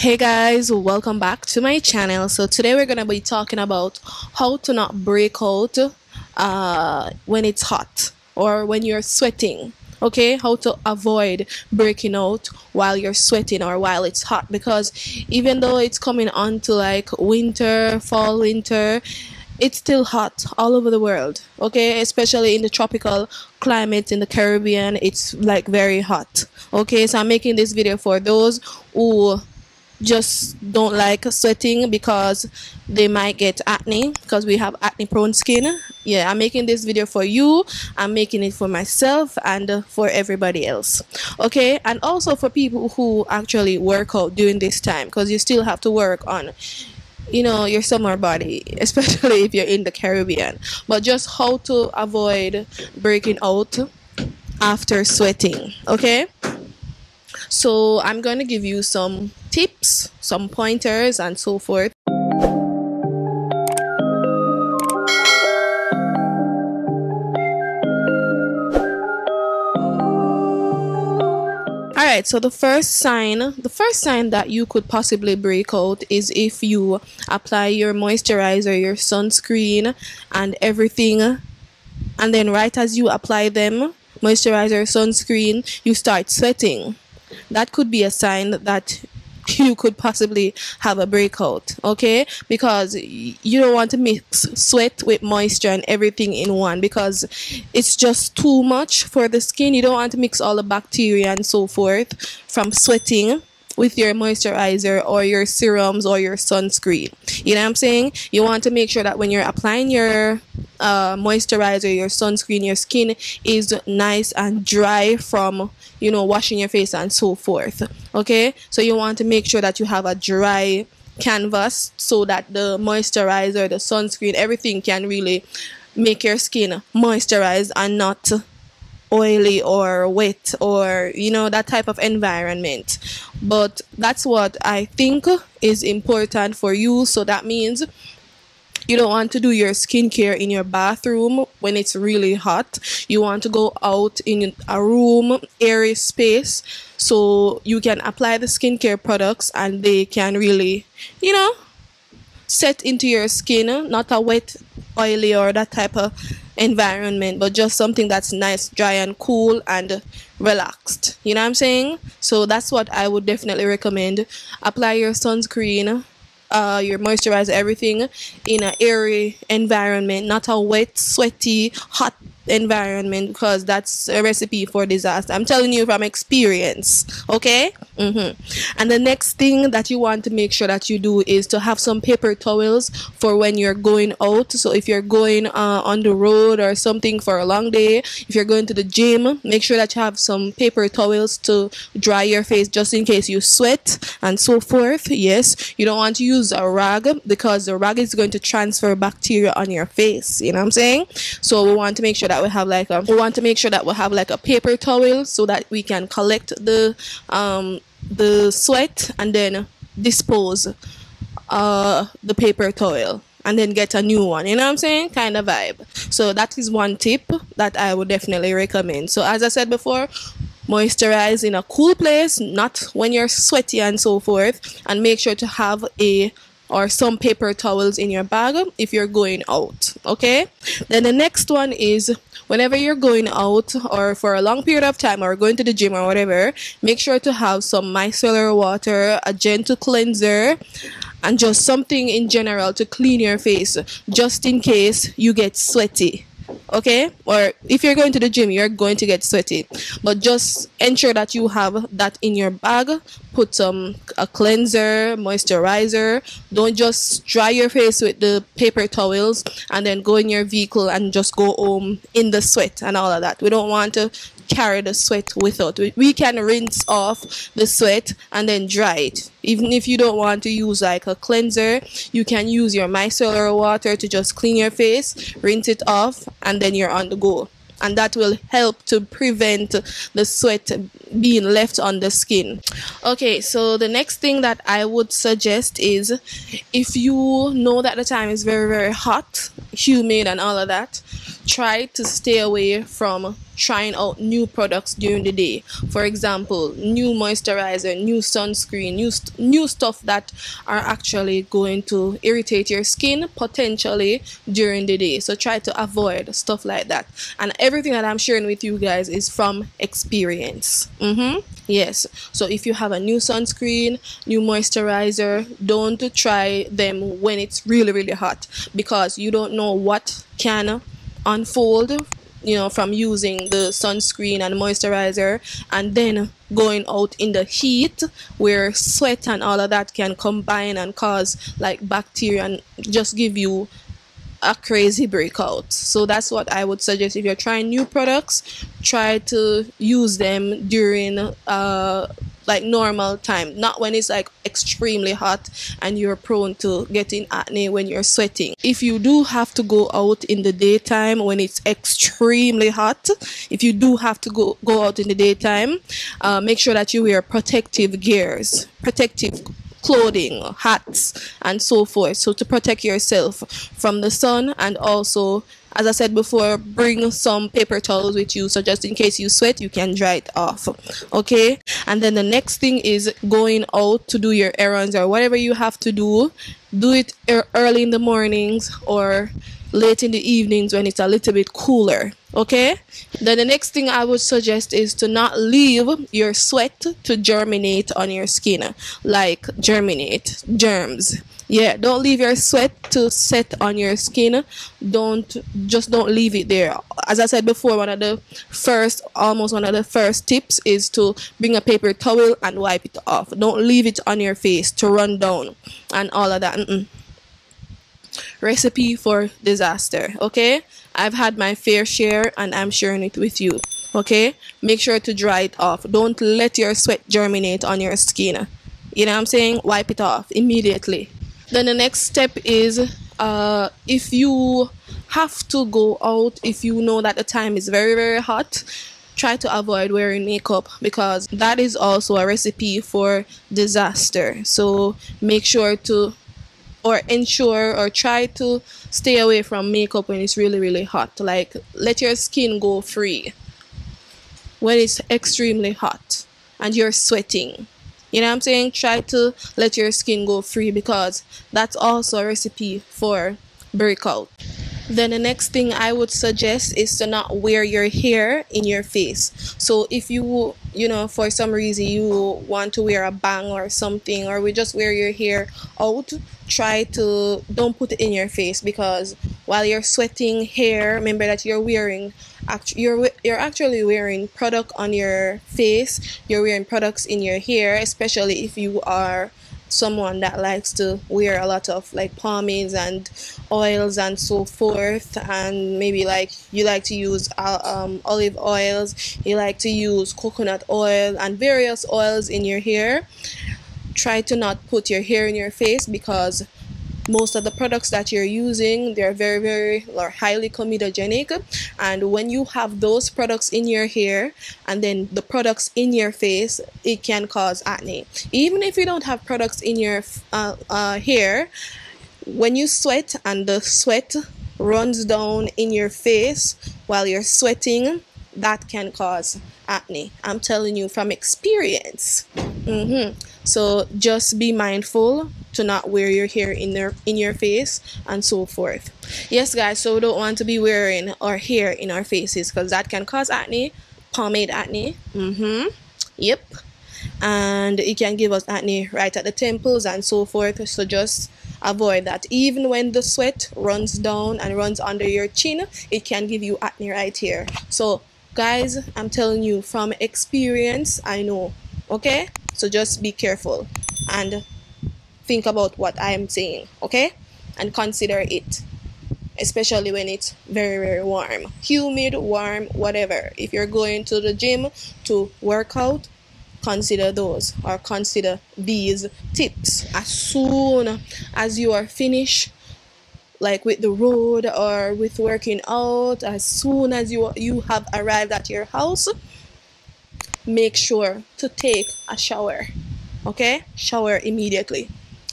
hey guys welcome back to my channel. So today we're gonna be talking about how to not break out uh, when it's hot or when you're sweating okay? How to avoid breaking out while you're sweating or while it's hot because even though it's coming on to like winter fall winter it's still hot all over the world okay? Especially in the tropical climate in the caribbean it's like very hot okay? So i'm making this video for those who just don't like sweating because they might get acne because we have acne prone skin. Yeah i'm making this video for you. I'm making it for myself and uh, for everybody else. Okay and also for people who actually work out during this time because you still have to work on you know your summer body especially if you're in the caribbean. But just how to avoid breaking out after sweating okay so i'm going to give you some tips, some pointers, and so forth. Alright, so the first sign, the first sign that you could possibly break out is if you apply your moisturizer, your sunscreen, and everything, and then right as you apply them, moisturizer, sunscreen, you start sweating. That could be a sign that you could possibly have a breakout okay? Because you don't want to mix sweat with moisture and everything in one because it's just too much for the skin. You don't want to mix all the bacteria and so forth from sweating with your moisturizer or your serums or your sunscreen. You know what I'm saying? You want to make sure that when you're applying your uh, moisturizer, your sunscreen, your skin is nice and dry from you know washing your face and so forth. Okay, so you want to make sure that you have a dry canvas so that the moisturizer, the sunscreen, everything can really make your skin moisturized and not oily or wet or you know that type of environment. But that's what i think is important for you. So that means you don't want to do your skincare in your bathroom when it's really hot. You want to go out in a room airy space so you can apply the skincare products and they can really you know set into your skin not a wet oily or that type of environment, but just something that's nice, dry, and cool and relaxed. You know what I'm saying? So that's what I would definitely recommend. Apply your sunscreen, uh, your moisturizer, everything in an airy environment, not a wet, sweaty, hot environment because that's a recipe for disaster. I'm telling you from experience. Okay? Mm-hmm. And the next thing that you want to make sure that you do is to have some paper towels for when you're going out. So if you're going uh, on the road or something for a long day, if you're going to the gym, make sure that you have some paper towels to dry your face just in case you sweat and so forth. Yes, you don't want to use a rag because the rag is going to transfer bacteria on your face. You know what I'm saying? So we want to make sure that we have like a we want to make sure that we have like a paper towel so that we can collect the um the sweat and then dispose uh the paper towel and then get a new one. You know what i'm saying? Kind of vibe. So that is one tip that i would definitely recommend. So as i said before moisturize in a cool place not when you're sweaty and so forth and make sure to have a or some paper towels in your bag if you're going out okay? Then the next one is whenever you're going out or for a long period of time or going to the gym or whatever make sure to have some micellar water a gentle cleanser and just something in general to clean your face just in case you get sweaty okay? Or if you're going to the gym you're going to get sweaty. But just ensure that you have that in your bag. Put some a cleanser moisturizer. Don't just dry your face with the paper towels and then go in your vehicle and just go home in the sweat and all of that. We don't want to carry the sweat with. We can rinse off the sweat and then dry it. Even if you don't want to use like a cleanser, you can use your micellar water to just clean your face, rinse it off, and then you're on the go. And that will help to prevent the sweat being left on the skin. Okay, so the next thing that I would suggest is if you know that the time is very, very hot, humid, and all of that, try to stay away from trying out new products during the day. For example, new moisturizer, new sunscreen, new st- new stuff that are actually going to irritate your skin potentially during the day. So try to avoid stuff like that. And everything that I'm sharing with you guys is from experience. Mhm. Yes. So if you have a new sunscreen, new moisturizer, don't try them when it's really really hot because you don't know what can unfold you know from using the sunscreen and moisturizer and then going out in the heat where sweat and all of that can combine and cause like bacteria and just give you a crazy breakout. So that's what i would suggest. If you're trying new products try to use them during uh like normal time, not when it's like extremely hot and you're prone to getting acne when you're sweating. If you do have to go out in the daytime when it's extremely hot, if you do have to go, go out in the daytime, uh, make sure that you wear protective gears, protective clothing, hats, and so forth. So to protect yourself from the sun and also as I said before, bring some paper towels with you so just in case you sweat, you can dry it off. Okay? And then the next thing is going out to do your errands or whatever you have to do. Do it early in the mornings or late in the evenings when it's a little bit cooler okay? Then the next thing i would suggest is to not leave your sweat to germinate on your skin like germinate germs. Yeah don't leave your sweat to set on your skin. Don't just don't leave it there. As i said before one of the first almost one of the first tips is to bring a paper towel and wipe it off. Don't leave it on your face to run down and all of that. Mm -mm. Recipe for disaster okay? I've had my fair share and i'm sharing it with you okay? Make sure to dry it off. Don't let your sweat germinate on your skin. You know what i'm saying? Wipe it off immediately. Then the next step is uh, if you have to go out, if you know that the time is very, very hot, try to avoid wearing makeup because that is also a recipe for disaster. So make sure to or ensure or try to stay away from makeup when it's really really hot like let your skin go free when it's extremely hot and you're sweating you know what I'm saying? Try to let your skin go free because that's also a recipe for breakout. Then the next thing I would suggest is to not wear your hair in your face. So if you, you know, for some reason you want to wear a bang or something, or we just wear your hair out, try to don't put it in your face because while you're sweating hair, remember that you're wearing you're you're actually wearing product on your face. You're wearing products in your hair, especially if you are someone that likes to wear a lot of like pomades and oils and so forth. And maybe like you like to use uh, um, olive oils you like to use coconut oil and various oils in your hair. Try to not put your hair in your face because most of the products that you're using they're very very or highly comedogenic. And when you have those products in your hair and then the products in your face it can cause acne. Even if you don't have products in your uh, uh, hair when you sweat and the sweat runs down in your face while you're sweating that can cause acne. I'm telling you from experience. Mm-hmm. so just be mindful to not wear your hair in their in your face and so forth. Yes guys so we don't want to be wearing our hair in our faces because that can cause acne pomade acne. Mm-hmm. Yep. And it can give us acne right at the temples and so forth. So just avoid that. Even when the sweat runs down and runs under your chin it can give you acne right here. So guys i'm telling you from experience i know. Okay? So just be careful. And think about what I am saying, okay? And consider it, especially when it's very, very warm, humid, warm, whatever. If you're going to the gym to work out, consider those or consider these tips as soon as you are finished like with the road or with working out as soon as you you have arrived at your house make sure to take a shower okay shower immediately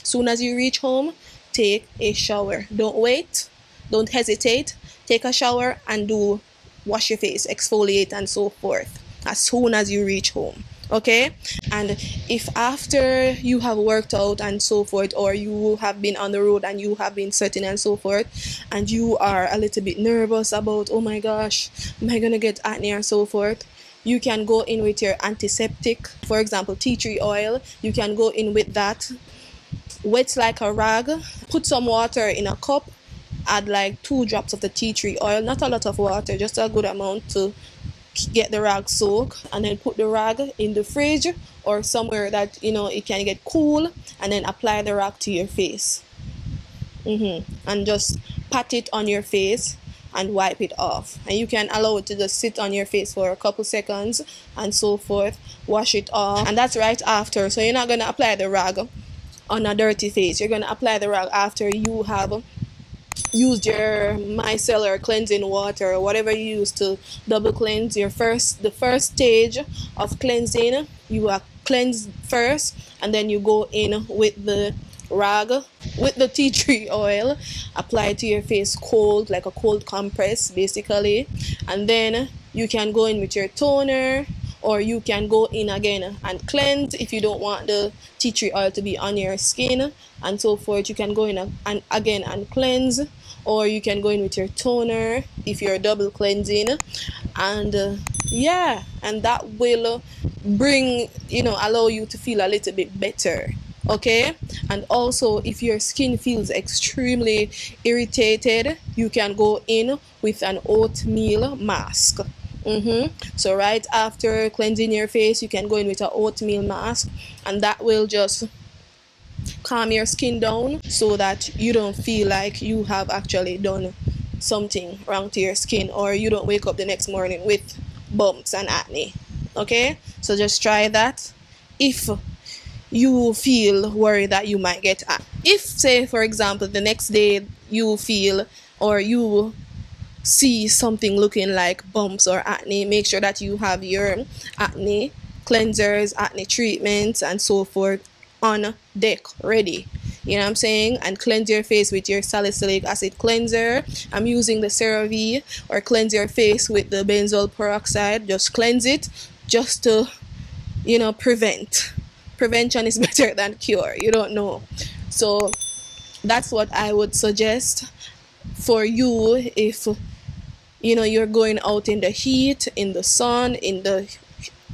As soon as you reach home, take a shower. Don't wait. Don't hesitate. take a shower and do wash your face exfoliate and so forth as soon as you reach home okay and if after you have worked out and so forth or you have been on the road and you have been sweating and so forth and you are a little bit nervous about oh my gosh am i gonna get acne and so forth you can go in with your antiseptic for example tea tree oil you can go in with that wet like a rag put some water in a cup add like two drops of the tea tree oil not a lot of water just a good amount to get the rag soak and then put the rag in the fridge or somewhere that you know it can get cool and then apply the rag to your face. Mm-hmm. and just pat it on your face and wipe it off. And you can allow it to just sit on your face for a couple seconds and so forth. Wash it off. And that's right after. So you're not going to apply the rag on a dirty face. You're going to apply the rag after you have used your micellar cleansing water or whatever you use to double cleanse your first the first stage of cleansing. You are cleansed first and then you go in with the rag with the tea tree oil apply to your face cold like a cold compress basically. And then you can go in with your toner or you can go in again and cleanse if you don't want the tea tree oil to be on your skin and so forth. You can go in and again and cleanse or you can go in with your toner if you're double cleansing. And uh, yeah and that will bring you know allow you to feel a little bit better okay? And also if your skin feels extremely irritated you can go in with an oatmeal mask Mm-hmm. So right after cleansing your face, you can go in with an oatmeal mask, and that will just calm your skin down so that you don't feel like you have actually done something wrong to your skin or you don't wake up the next morning with bumps and acne. Okay, so just try that. If you feel worried that you might get acne, if say for example the next day you feel or you see something looking like bumps or acne, make sure that you have your acne cleansers, acne treatments, and so forth on deck ready. You know what I'm saying? And cleanse your face with your salicylic acid cleanser. I'm using the CeraVe or cleanse your face with the benzoyl peroxide. Just cleanse it just to, you know, prevent. Prevention is better than cure. You don't know. So that's what I would suggest for you if you know you're going out in the heat in the sun in the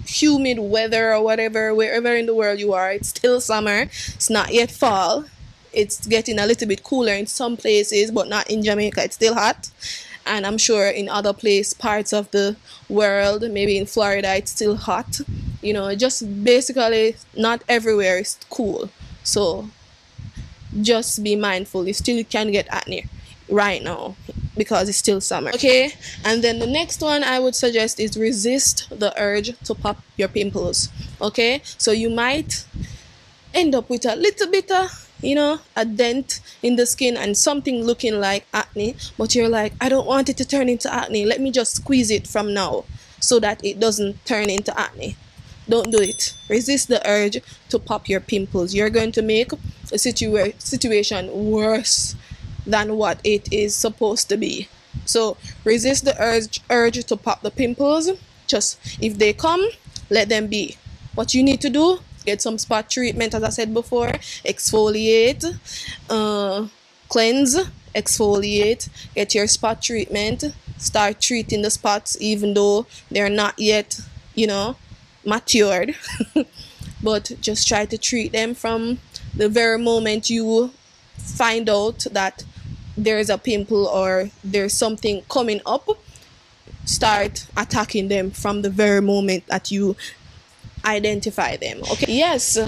humid weather or whatever wherever in the world you are. It's still summer. It's not yet fall. It's getting a little bit cooler in some places but not in jamaica. It's still hot. And i'm sure in other place parts of the world maybe in florida it's still hot. You know just basically not everywhere is cool. So just be mindful. You still can get acne right now because it's still summer. Okay and then the next one i would suggest is resist the urge to pop your pimples. Okay so you might end up with a little bit of you know a dent in the skin and something looking like acne but you're like i don't want it to turn into acne. Let me just squeeze it from now so that it doesn't turn into acne. Don't do it. Resist the urge to pop your pimples. You're going to make a situa- situation worse than what it is supposed to be. So resist the urge urge to pop the pimples. Just if they come, let them be. What you need to do, get some spot treatment as I said before, exfoliate, uh, cleanse, exfoliate, get your spot treatment, start treating the spots even though they're not yet, you know, matured. but just try to treat them from the very moment you find out that there's a pimple or there's something coming up, start attacking them from the very moment that you identify them. Okay, yes,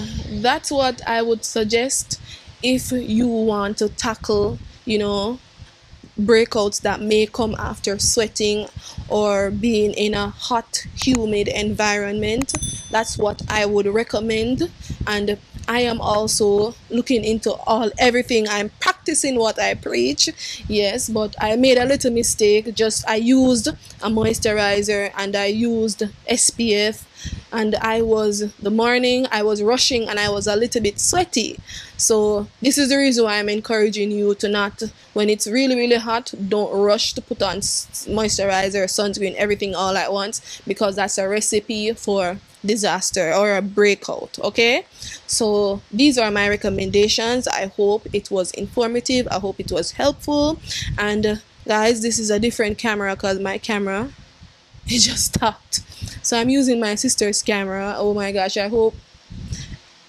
that's what I would suggest if you want to tackle, you know, breakouts that may come after sweating or being in a hot, humid environment. That's what I would recommend. And I am also looking into all everything. I'm practicing what I preach. Yes, but I made a little mistake. Just I used a moisturizer and I used SPF and I was the morning I was rushing and I was a little bit sweaty. So this is the reason why I'm encouraging you to not when it's really really hot, don't rush to put on moisturizer, sunscreen, everything all at once because that's a recipe for disaster or a breakout okay? So these are my recommendations. I hope it was informative. I hope it was helpful. And uh, guys this is a different camera because my camera it just stopped. So i'm using my sister's camera. Oh my gosh i hope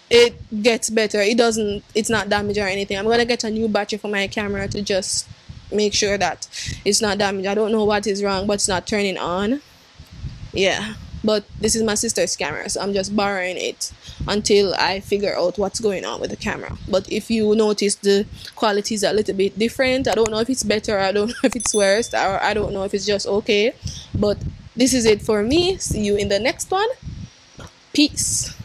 it gets better. It doesn't it's not damaged or anything. I'm gonna get a new battery for my camera to just make sure that it's not damaged. I don't know what is wrong but it's not turning on. Yeah but this is my sister's camera so i'm just borrowing it until i figure out what's going on with the camera. But if you notice the quality is a little bit different. I don't know if it's better i don't know if it's worse or i don't know if it's just okay. But this is it for me. See you in the next one. Peace